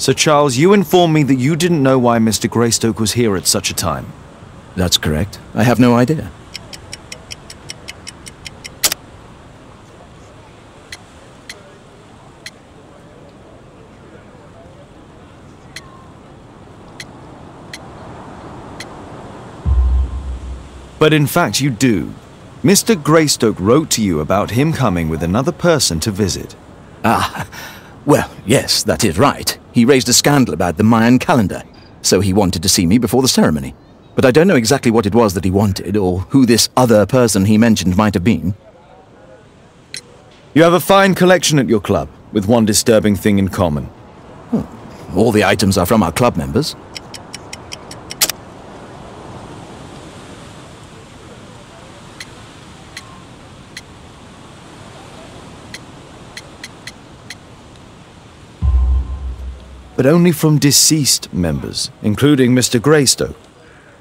So, Charles, you informed me that you didn't know why Mr. Greystoke was here at such a time. That's correct. I have no idea. But in fact, you do. Mr. Greystoke wrote to you about him coming with another person to visit. Ah, well, yes, that is right. He raised a scandal about the Mayan calendar, so he wanted to see me before the ceremony. But I don't know exactly what it was that he wanted, or who this other person he mentioned might have been. You have a fine collection at your club, with one disturbing thing in common. Hmm. All the items are from our club members. But only from deceased members, including Mr. Greystoke.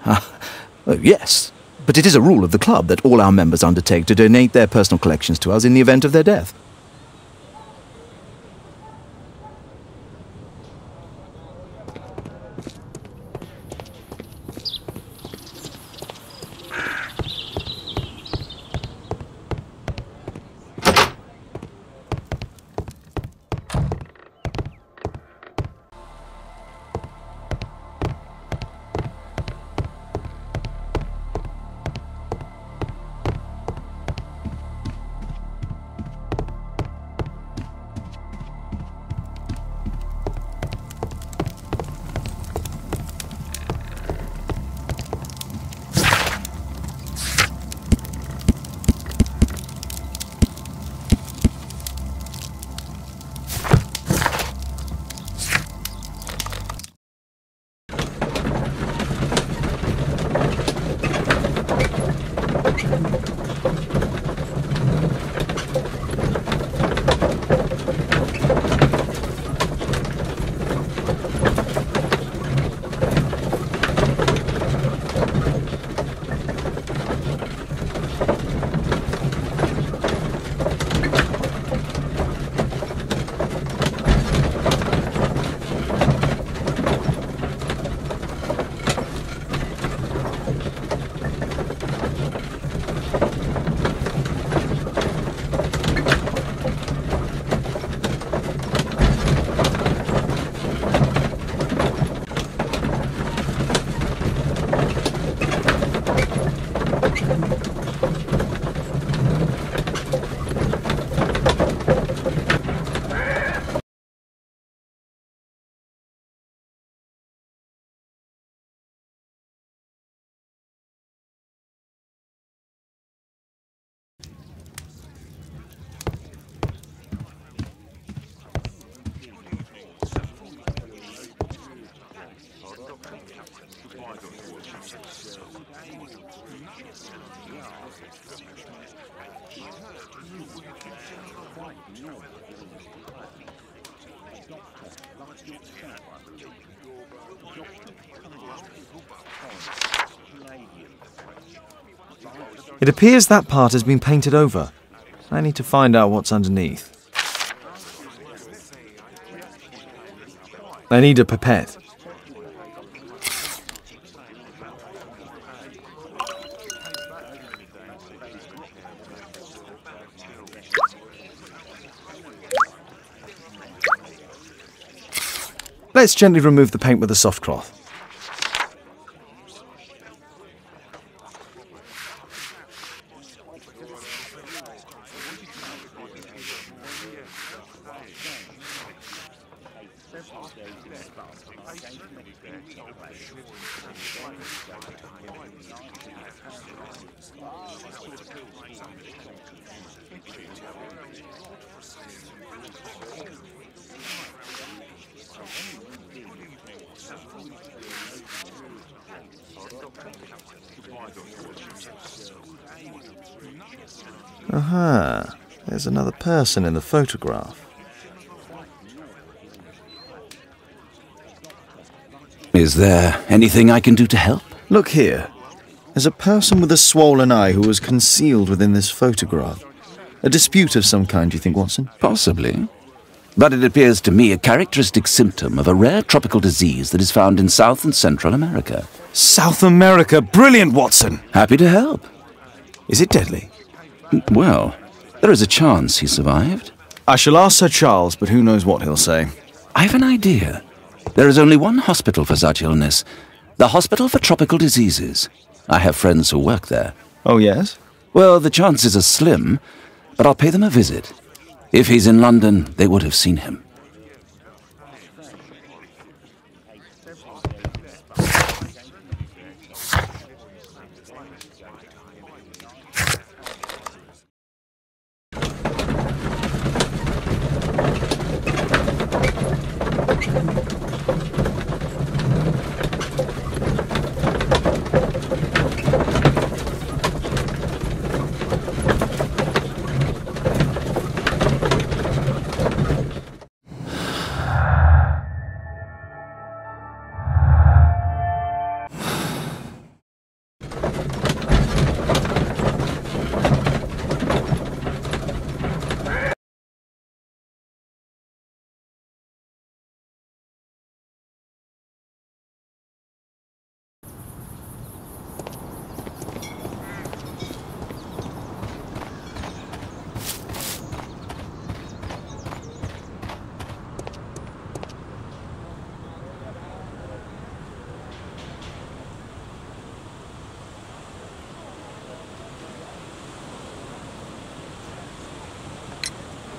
Ah, oh, yes, but it is a rule of the club that all our members undertake to donate their personal collections to us in the event of their death. It appears that part has been painted over. I need to find out what's underneath. I need a pipette. Let's gently remove the paint with a soft cloth. Aha, there's another person in the photograph. Is there anything I can do to help? Look here. There's a person with a swollen eye who was concealed within this photograph. A dispute of some kind, do you think, Watson? Possibly. But it appears to me a characteristic symptom of a rare tropical disease that is found in South and Central America. South America! Brilliant, Watson! Happy to help. Is it deadly? Well, there is a chance he survived. I shall ask Sir Charles, but who knows what he'll say. I've an idea. There is only one hospital for such illness the Hospital for Tropical Diseases. I have friends who work there. Oh, yes? Well, the chances are slim, but I'll pay them a visit. If he's in London, they would have seen him.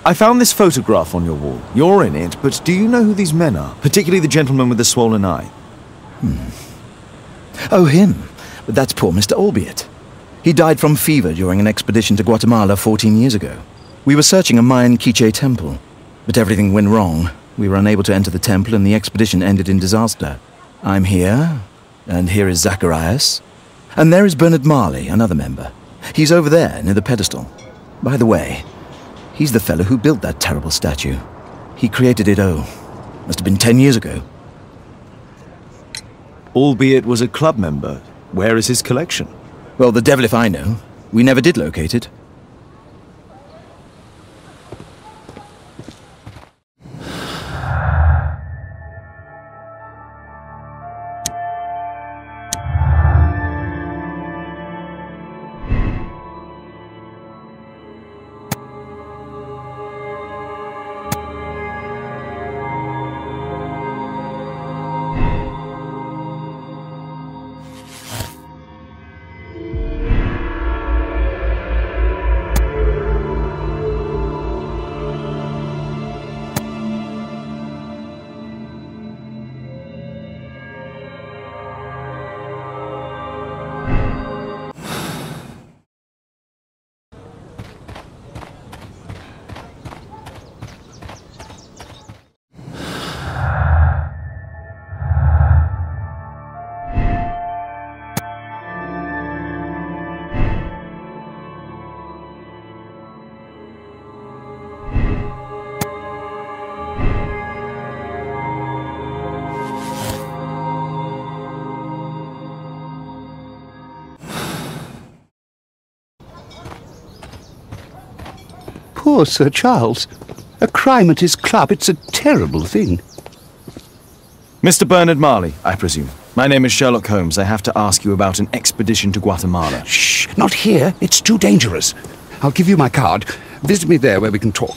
I found this photograph on your wall. You're in it, but do you know who these men are? Particularly the gentleman with the swollen eye. Hmm. Oh, him. But that's poor Mr. Albiot. He died from fever during an expedition to Guatemala 14 years ago. We were searching a Mayan Quiche temple, but everything went wrong. We were unable to enter the temple and the expedition ended in disaster. I'm here, and here is Zacharias. And there is Bernard Marley, another member. He's over there, near the pedestal. By the way, he's the fellow who built that terrible statue. He created it, oh, must have been 10 years ago. Albeit was a club member. Where is his collection? Well, the devil if I know. We never did locate it. Poor Sir Charles. A crime at his club, it's a terrible thing. Mr. Bernard Marley, I presume. My name is Sherlock Holmes. I have to ask you about an expedition to Guatemala. Shh, not here. It's too dangerous. I'll give you my card. Visit me there where we can talk.